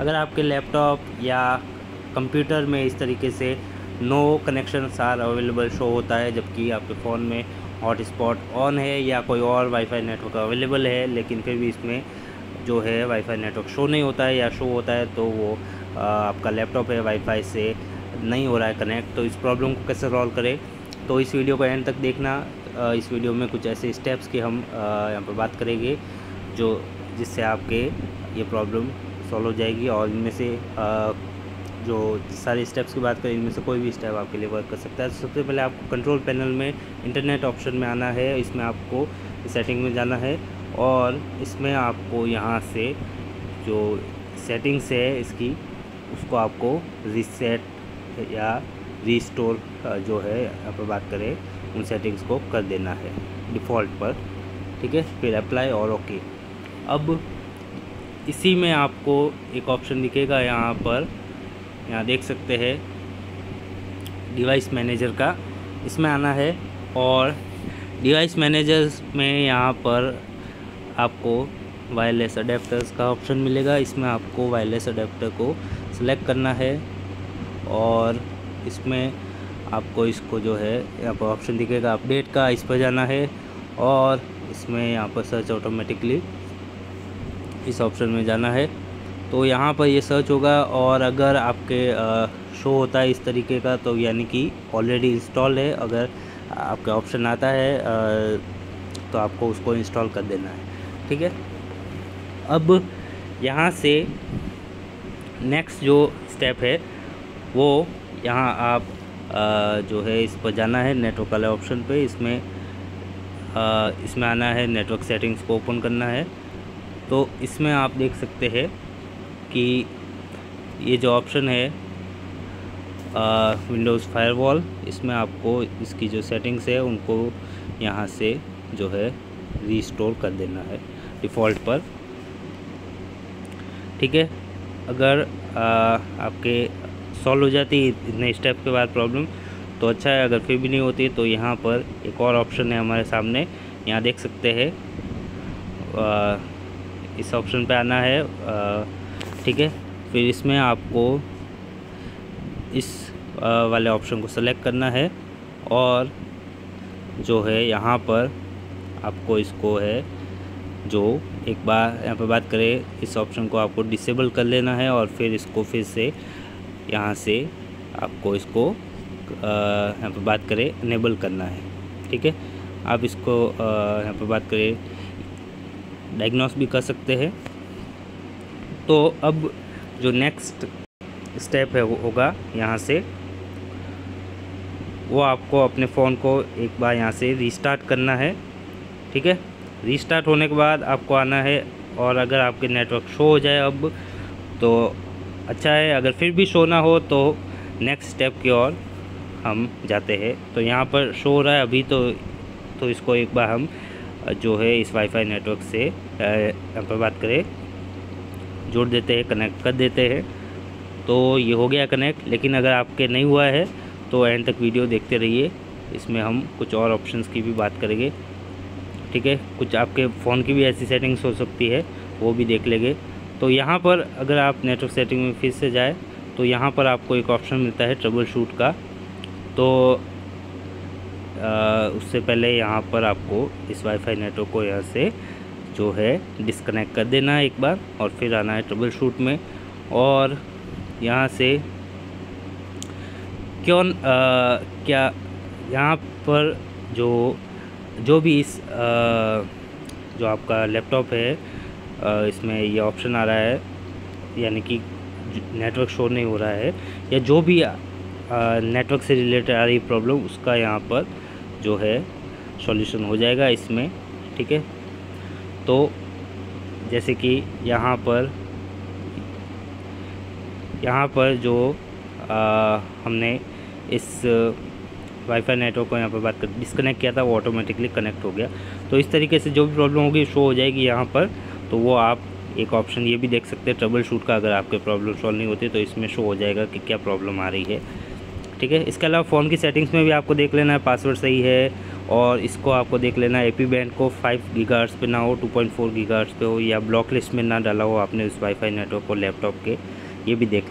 अगर आपके लैपटॉप या कंप्यूटर में इस तरीके से no connection are available show होता है, जबकि आपके फ़ोन में हॉटस्पॉट ऑन है या कोई और वाईफाई नेटवर्क अवेलेबल है, लेकिन फिर भी इसमें जो है वाईफाई नेटवर्क शो नहीं होता है या शो होता है तो वो आपका लैपटॉप है वाईफाई से नहीं हो रहा है कनेक्ट तो इस प्रॉब्लम को कैसे सॉल्व करें? तो इस वीडियो को एंड तक देखना। इस वीडियो में कुछ ऐसे स्टेप्स की हम यहाँ पर बात करेंगे, जो जिससे आपके ये प्रॉब्लम सॉल्व हो जाएगी और इनमें से जो सारे स्टेप्स की बात करें, इनमें से कोई भी स्टेप आपके लिए वर्क कर सकता है। तो सबसे पहले आपको कंट्रोल पैनल में इंटरनेट ऑप्शन में आना है, इसमें आपको सेटिंग में जाना है और इसमें आपको यहाँ से जो सेटिंग्स है इसकी, उसको आपको रीसेट या रीस्टोर जो है पर बात करें, उन सेटिंग्स को कर देना है डिफ़ॉल्ट पर। ठीक है? फिर अप्लाई और ओके अब इसी में आपको एक ऑप्शन दिखेगा यहाँ पर। यहाँ देख सकते हैं। डिवाइस मैनेजर का। इसमें आना है और डिवाइस मैनेजर में यहाँ पर आपको वायरलेस अडेप्टर्स का ऑप्शन मिलेगा। इसमें आपको वायरलेस अडेप्टर को सिलेक्ट करना है और इसमें आपको इसको जो है, यहाँ पर ऑप्शन दिखेगा अपडेट का। इस पर जाना है और इसमें यहाँ पर सर्च ऑटोमेटिकली इस ऑप्शन में जाना है। तो यहाँ पर ये सर्च होगा और अगर आपके शो होता है इस तरीके का तो यानी कि ऑलरेडी इंस्टॉल है। अगर आपका ऑप्शन आता है तो आपको उसको इंस्टॉल कर देना है। ठीक है? अब यहाँ से नेक्स्ट जो स्टेप है, वो यहाँ आप जो है इस पर जाना है नेटवर्क वाले ऑप्शन पे। इसमें इसमें आना है नेटवर्क सेटिंग्स को ओपन करना है। तो इसमें आप देख सकते हैं कि ये जो ऑप्शन है विंडोज़ फायरवॉल इसमें आपको इसकी जो सेटिंग्स है उनको यहाँ से जो है रीस्टोर कर देना है डिफ़ॉल्ट पर। ठीक है? अगर आ, आपके सॉल्व हो जाती इतने स्टेप के बाद प्रॉब्लम तो अच्छा है अगर फिर भी नहीं होती तो यहाँ पर एक और ऑप्शन है हमारे सामने। यहाँ देख सकते हैं इस ऑप्शन पे आना है ठीक है? फिर इसमें आपको इस वाले ऑप्शन को सेलेक्ट करना है और जो है यहाँ पर आपको इसको है, जो एक बार यहाँ पर बात करें, इस ऑप्शन को आपको डिसेबल कर लेना है और फिर इसको फिर से यहाँ से आपको इसको यहाँ पर बात करें इनेबल करना है, ठीक है? आप इसको यहाँ पर बात करें डायग्नोस भी कर सकते हैं। तो अब जो नेक्स्ट स्टेप है वो होगा यहाँ से। वो आपको अपने फ़ोन को एक बार यहाँ से रीस्टार्ट करना है, ठीक है? रीस्टार्ट होने के बाद आपको आना है और अगर आपके नेटवर्क शो हो जाए अब तो अच्छा है। अगर फिर भी शो ना हो तो नेक्स्ट स्टेप की ओर हम जाते हैं। तो यहाँ पर शो हो रहा है अभी तो तो इसको एक बार हम जो है इस वाईफाई नेटवर्क से यहाँ पर बात करें, जोड़ देते हैं कनेक्ट कर देते हैं। तो ये हो गया कनेक्ट लेकिन अगर आपके नहीं हुआ है तो एंड तक वीडियो देखते रहिए। इसमें हम कुछ और ऑप्शंस की भी बात करेंगे। ठीक है? कुछ आपके फ़ोन की भी ऐसी सेटिंग्स हो सकती है, वो भी देख लेंगे। तो यहाँ पर अगर आप नेटवर्क सेटिंग में फिर से जाए तो यहाँ पर आपको एक ऑप्शन मिलता है ट्रबल शूट का। तो उससे पहले यहाँ पर आपको इस वाईफाई नेटवर्क को यहाँ से जो है डिस्कनेक्ट कर देना है एक बार और फिर आना है ट्रबल शूट में। और यहाँ से क्यों आ, क्या यहाँ पर जो जो भी इस आ, जो आपका लैपटॉप है आ, इसमें ये ऑप्शन आ रहा है यानी कि नेटवर्क शो नहीं हो रहा है या जो भी नेटवर्क से रिलेटेड आ रही प्रॉब्लम उसका यहाँ पर जो है सॉल्यूशन हो जाएगा इसमें ठीक है? तो जैसे कि यहाँ पर यहाँ पर जो आ, हमने इस वाईफाई नेटवर्क को यहाँ पर बात कर डिसकनेक्ट किया था वो ऑटोमेटिकली कनेक्ट हो गया। तो इस तरीके से जो भी प्रॉब्लम होगी शो हो जाएगी यहाँ पर। तो वो आप एक ऑप्शन ये भी देख सकते हैं ट्रबल शूट का अगर आपके प्रॉब्लम सॉल्व नहीं होती तो इसमें शो हो जाएगा कि क्या प्रॉब्लम आ रही है। ठीक है। इसके अलावा फ़ोन की सेटिंग्स में भी आपको देख लेना है पासवर्ड सही है और इसको आपको देख लेना ए पी बैंड को फाइव गीगार्स पे ना हो टू पॉइंट फोर गीगार्स पे हो या ब्लॉक लिस्ट में ना डाला हो आपने उस वाईफाई नेटवर्क को लैपटॉप के, ये भी देख लें